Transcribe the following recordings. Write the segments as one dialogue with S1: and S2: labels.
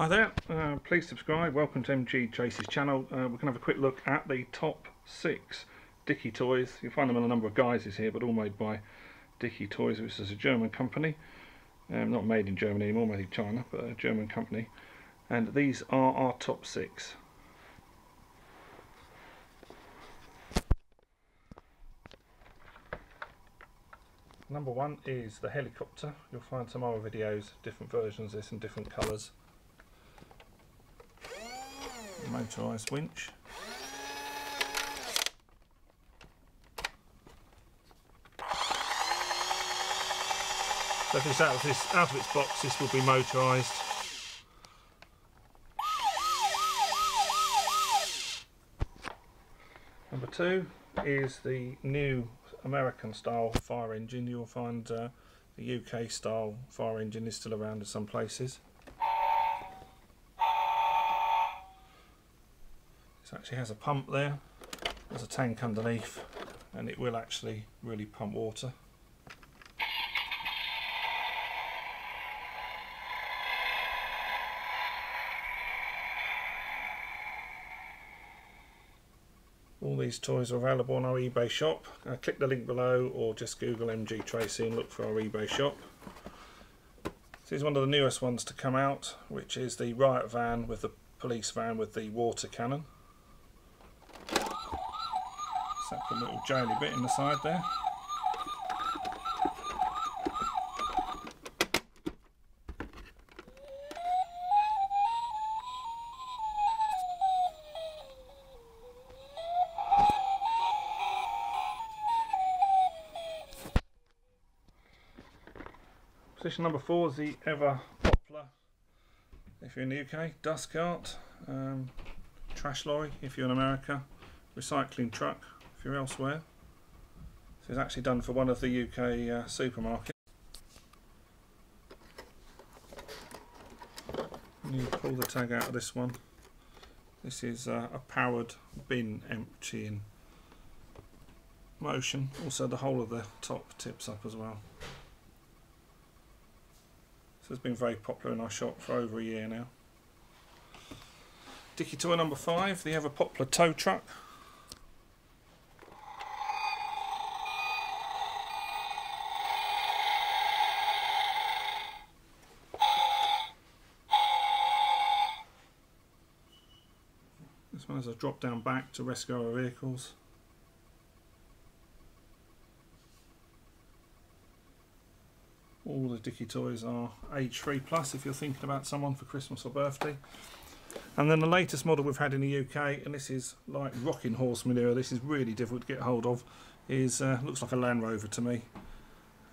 S1: Hi there, uh, please subscribe. Welcome to MG Tracey's channel. Uh, we're going to have a quick look at the top six Dickie toys. You'll find them in a number of guises here, but all made by Dickie Toys, which is a German company. Um, not made in Germany anymore, made in China, but a German company. And these are our top six. Number one is the helicopter. You'll find some other videos, different versions of this in different colours. Motorised winch. So if it's out of this out of its box, this will be motorised. Number two is the new American style fire engine. You'll find uh, the UK style fire engine is still around in some places. This actually has a pump there. There's a tank underneath and it will actually really pump water. All these toys are available on our eBay shop. Uh, click the link below or just Google MG Tracey and look for our eBay shop. This is one of the newest ones to come out, which is the riot van with the police van with the water cannon. It's that little jaily bit in the side there. Position number four is the ever popular, if you're in the UK, dust cart, um, trash lorry if you're in America, recycling truck if you're elsewhere. This is actually done for one of the UK uh, supermarkets. You pull the tag out of this one. This is uh, a powered bin emptying motion. Also the whole of the top tips up as well. This has been very popular in our shop for over a year now. Dickie toy number five, the ever popular tow truck. This one has a drop down back to rescue our vehicles. all the Dickie toys are age 3 plus if you're thinking about someone for Christmas or birthday. And then the latest model we've had in the UK, and this is like rocking horse manure, this is really difficult to get hold of, is uh, looks like a Land Rover to me.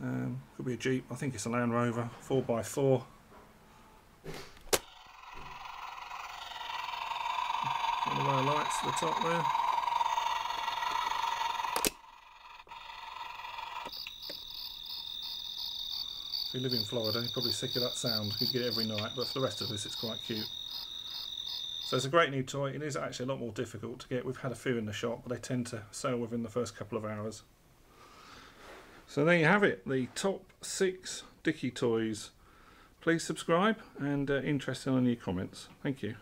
S1: Um, could be a Jeep, I think it's a Land Rover, 4x4. One of our lights at the top there. If you live in Florida, you're probably sick of that sound. You get it every night, but for the rest of us, it's quite cute. So it's a great new toy. It is actually a lot more difficult to get. We've had a few in the shop, but they tend to sell within the first couple of hours. So there you have it, the top six Dickie toys. Please subscribe and uh, interested in any comments. Thank you.